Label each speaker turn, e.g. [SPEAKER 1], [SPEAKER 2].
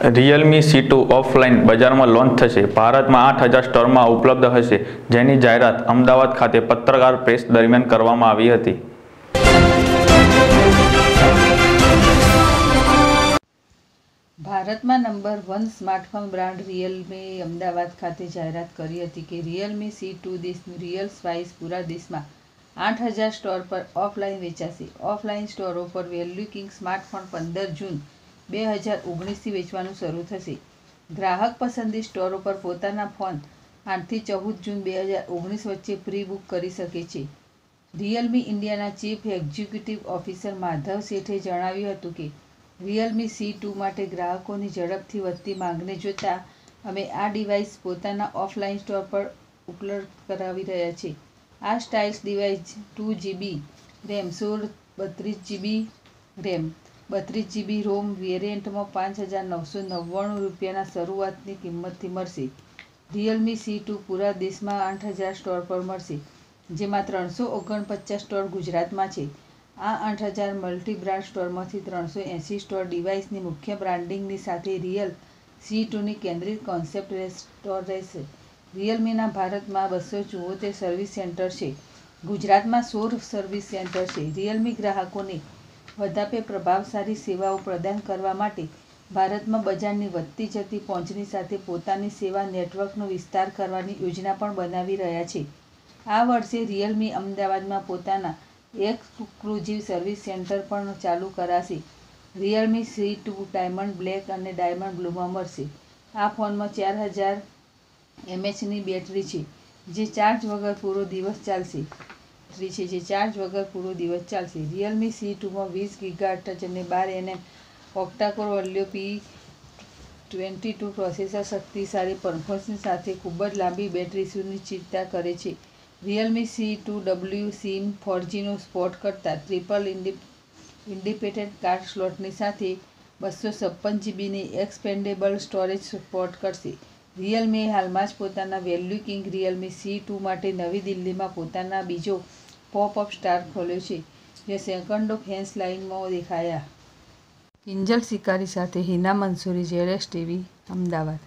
[SPEAKER 1] Realme C two offline બજારમાં launch થશે. ભારતમાં આઠ હજાર સ્ટોરમાં ઉપલબ્ધ હશે. જેની જાહેરાત અમદાવાદ ખાતે પત્રકાર પ્રેસ દરમિયાન કરવામાં આવી હતી.
[SPEAKER 2] ભારતમાં નંબર વન સ્માર્ટફોન બ્રાન્ડ રિયલમીએ અમદાવાદ ખાતે જાહેરાત કરી હતી કે રિયલમી સી ટુ દેશનું રિયલ સ્પાઇસ પૂરા દેશમાં આઠ હજાર સ્ટોર પર ઓફલાઈન વેચાશે. ઓફલાઈન સ્ટોરો પર વેલ્યુ કિંગ સ્માર્ટફોન પંદર જૂન બે હજાર ઓગણીસથી વેચવાનું શરૂ થશે. ગ્રાહક પસંદી સ્ટોર ઉપર પોતાના ફોન આઠથી ચૌદ જૂન બે હજાર ઓગણીસ વચ્ચે પ્રી બુક કરી શકે છે. રિયલમી ઇન્ડિયાના ચીફ એક્ઝિક્યુટિવ ઓફિસર માધવ શેઠે જણાવ્યું હતું કે, રિયલમી સી ટુ માટે ગ્રાહકોની ઝડપથી વધતી માંગને જોતાં અમે આ ડિવાઇસ પોતાના ઓફલાઈન સ્ટોર પર ઉપલબ્ધ કરાવી રહ્યા છીએ આ styles device two GB RAM, સોળ, બત્રીસ જીબી રેમ બત્રીસ જીબી રોમ વેરિયન્ટમાં પાંચ હજાર નવસો નવ્વાણું રૂપિયાના શરૂઆતની કિંમતથી મળશે. રિયલમી સી ટુ પૂરા દેશમાં આઠ હજાર સ્ટોર પર મળશે, જેમાં ત્રણસો ઓગણપચાસ સ્ટોર ગુજરાતમાં છે. આ આઠ હજાર મલ્ટી બ્રાન્ડ સ્ટોરમાંથી ત્રણસો એંસી સ્ટોર ડિવાઇસની મુખ્ય બ્રાન્ડિંગની સાથે રિયલ સી ટુની કેન્દ્રિત કોન્સેપ્ટ સ્ટોર રહેશે. રિયલમીના ભારતમાં બસો ચુંવોતેર સર્વિસ સેન્ટર છે. ગુજરાતમાં સોળ સર્વિસ સેન્ટર છે. રિયલમી ગ્રાહકોને વધારે પ્રભાવશાળી સેવાઓ પ્રદાન કરવા માટે ભારતમાં બજારની વધતી જતી પહોંચની સાથે પોતાની સેવા નેટવર્કનો વિસ્તાર કરવાની યોજના પણ બનાવી રહ્યા છે. આ વર્ષે રિયલમી અમદાવાદમાં પોતાના એક્સક્લુઝિવ સર્વિસ સેન્ટર પણ ચાલુ કરાશે. Realme C two diamond black અને ડાયમંડ બ્લુમાં મળશે. આ ફોનમાં ચાર હજાર એમએચની બેટરી છે, જે ચાર્જ વગર પૂરો દિવસ ચાલશે. છે જે ચાર્જ વગર પૂરો દિવસ ચાલશે. રિયલમી સી ટુમાં વીસ ગીગા અને બાર એનએમ ઓક્ટાકોર વલ્યો પી ટ્વેન્ટી ટુ પ્રોસેસર શક્તિશાળી પરફોર્મન્સની સાથે ખૂબ જ લાંબી બેટરી સુનિશ્ચિતતા કરે છે. Realme C two W SIM ફોરજીનો support કરતાં ટ્રિપલ ઇન્ડિપેન્ડન્ટ કાર્ડ સ્લોટની સાથે બસો છપ્પન જીબીની એક્સપેન્ડેબલ સ્ટોરેજ સપોર્ટ કરશે. રિયલમીએ હાલમાં જ પોતાના value king Realme C two માટે નવી દિલ્હીમાં પોતાના બીજો પોપ અપ સ્ટાર ખોલ્યો છે, જે સેકન્ડો ફેન્સ લાઇનમાં દેખાયા. કિંજલ શિકારી સાથે હિના મંસૂરી જેડેશ ટીવી, અમદાવાદ.